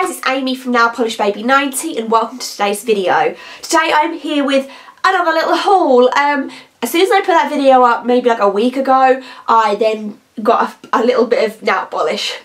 guys, it's Amy from Nail Polish Baby 90 and welcome to today's video. Today I'm here with another little haul. Um, as soon as I put that video up, maybe like a week ago, I then got a, a little bit of nail polish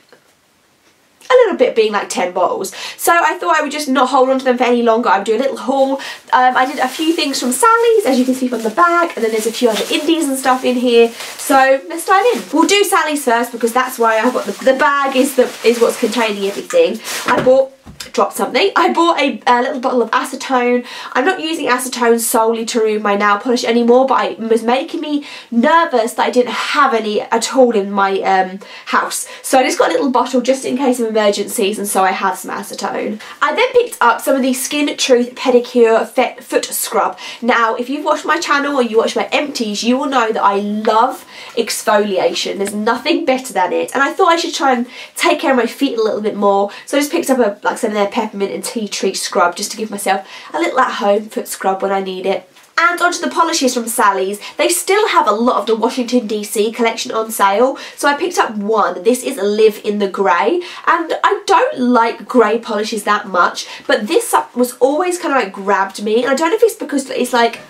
a little bit being like 10 bottles. So I thought I would just not hold on to them for any longer. I would do a little haul. Um, I did a few things from Sally's, as you can see from the bag, and then there's a few other indies and stuff in here. So let's dive in. We'll do Sally's first because that's why I've got the, the bag is, the, is what's containing everything. I bought dropped something. I bought a, a, little bottle of acetone. I'm not using acetone solely to remove my nail polish anymore, but it was making me nervous that I didn't have any at all in my um, house. So I just got a little bottle just in case of emergencies, and so I have some acetone. I then picked up some of the Skin Truth Pedicure Foot Scrub. Now, if you've watched my channel or you watch my empties, you will know that I love exfoliation. There's nothing better than it. And I thought I should try and take care of my feet a little bit more. So I just picked up a, like some of their peppermint and tea tree scrub just to give myself a little at-home foot scrub when I need it. And onto the polishes from Sally's. They still have a lot of the Washington DC collection on sale. So I picked up one. This is Liv in the Grey. And I don't like grey polishes that much. But this was always kind of like grabbed me. And I don't know if it's because it's like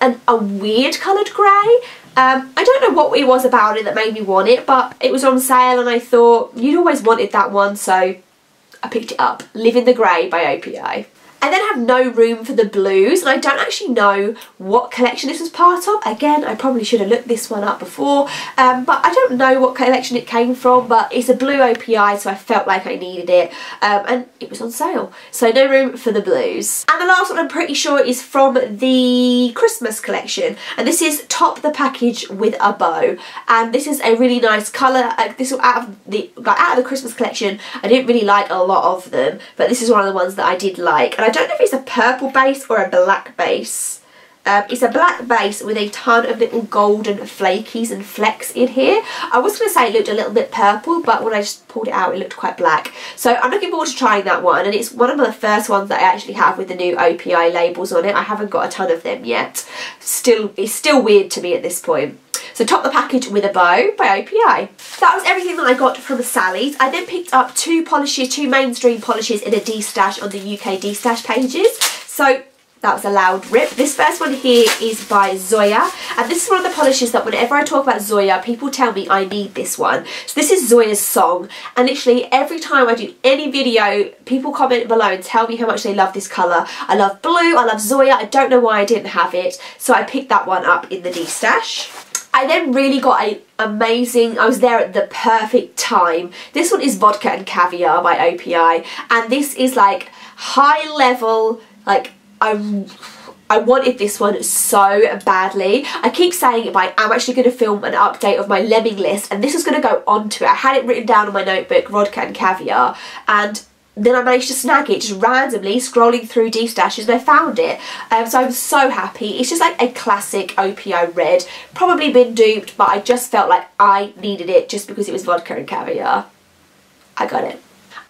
an, a weird coloured grey. Um, I don't know what it was about it that made me want it, but it was on sale and I thought you'd always wanted that one, so I picked it up. Liv in the Grey by OPI. I then have No Room for the Blues and I don't actually know what collection this was part of. Again, I probably should have looked this one up before, um, but I don't know what collection it came from, but it's a blue OPI, so I felt like I needed it, um, and it was on sale. So No Room for the Blues. And the last one I'm pretty sure is from the Christmas collection, and this is Top the Package with a Beau, and this is a really nice colour. Uh, this out of the like out of the Christmas collection. I didn't really like a lot of them, but this is one of the ones that I did like. And I don't know if it's a purple base or a black base. Um, it's a black base with a ton of little golden flakies and flecks in here. I was going to say it looked a little bit purple, but when I just pulled it out, it looked quite black. So I'm looking forward to trying that one, and it's one of the first ones that I actually have with the new OPI labels on it. I haven't got a ton of them yet. Still, It's still weird to me at this point. So top the package with a Beau by OPI. That was everything that I got from Sally's. I then picked up two polishes, two mainstream polishes in a D-stash on the UK D-stash pages. So that was a loud rip. This first one here is by Zoya and this is one of the polishes that whenever I talk about Zoya people tell me I need this one. So this is Zoya's song and literally every time I do any video people comment below and tell me how much they love this colour. I love blue, I love Zoya, I don't know why I didn't have it so I picked that one up in the D-stash. I then really got a amazing, I was there at the perfect time. This one is Vodka and Caviar by OPI and this is like high level, like I I wanted this one so badly. I keep saying it, but I am actually going to film an update of my lemming list and this is going to go onto it. I had it written down on my notebook, Vodka and Caviar, and then I managed to snag it just randomly scrolling through D-stashes and I found it. Um, so I'm so happy. It's just like a classic OPI red. Probably been duped, but I just felt like I needed it just because it was vodka and caviar. I got it.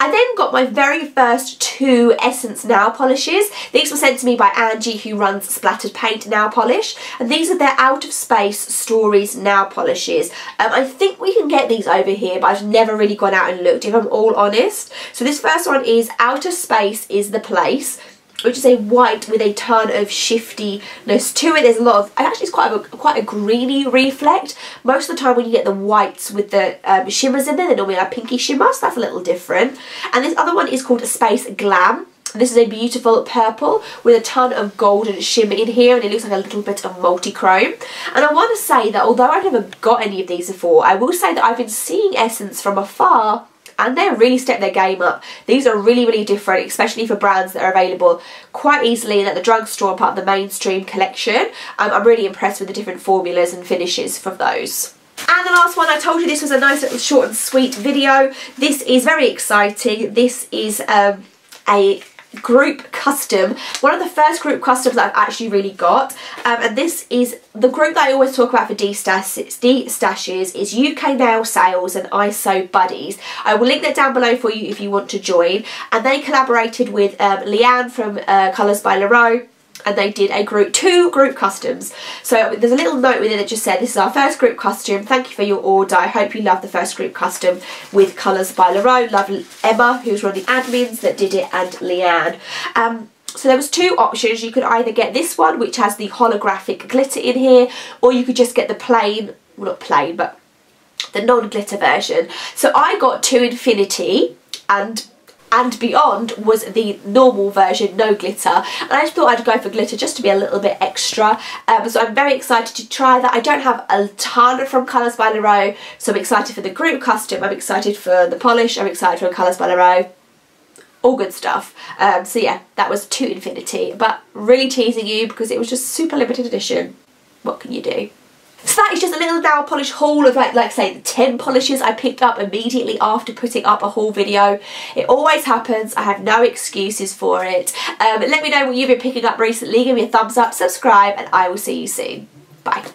I then got my very first two Essence nail polishes. These were sent to me by Angie who runs Splattered Paint Nail Polish and these are their Out of Space Stories nail polishes. Um, I think we can get these over here but I've never really gone out and looked if I'm all honest. So this first one is Outer Space is the Place which is a white with a ton of shiftiness to it. There's a lot of, actually it's quite a, quite a greeny reflect. Most of the time when you get the whites with the um, shimmers in there, they're normally like pinky shimmer, so that's a little different. And this other one is called Space Glam. This is a beautiful purple with a ton of golden shimmer in here and it looks like a little bit of multi-chrome. And I want to say that although I've never got any of these before, I will say that I've been seeing Essence from afar and they've really step their game up. These are really, really different, especially for brands that are available quite easily at the drugstore part of the mainstream collection. Um, I'm really impressed with the different formulas and finishes for those. And the last one, I told you this was a nice little short and sweet video. This is very exciting. This is um, a group custom one of the first group customs that I've actually really got um, and this is the group that I always talk about for D-Stash it's D-Stashes is UK Nail Sales and ISO Buddies. I will link that down below for you if you want to join. And they collaborated with um, Leanne from uh, Colours by Llarowe and they did a group two group customs so there's a little note within it that just said this is our first group custom thank you for your order. I hope you love the first group custom with colours by Llarowe love Emma who's one of the admins that did it and Leanne. Um, so there was two options. You could either get this one which has the holographic glitter in here or you could just get the plain well not plain but the non-glitter version. So I got to infinity and and Beyond was the normal version, no glitter. And I just thought I'd go for glitter just to be a little bit extra. Um, so I'm very excited to try that. I don't have a ton from Colours by Llarowe, so I'm excited for the group custom, I'm excited for the polish, I'm excited for Colours by Llarowe. All good stuff. Um, so yeah, that was to infinity, but really teasing you because it was just super limited edition. What can you do? So that is just a little nail polish haul of like, like say the 10 polishes I picked up immediately after putting up a haul video. It always happens, I have no excuses for it. Um, let me know what you've been picking up recently, give me a thumbs up, subscribe and I will see you soon. Bye.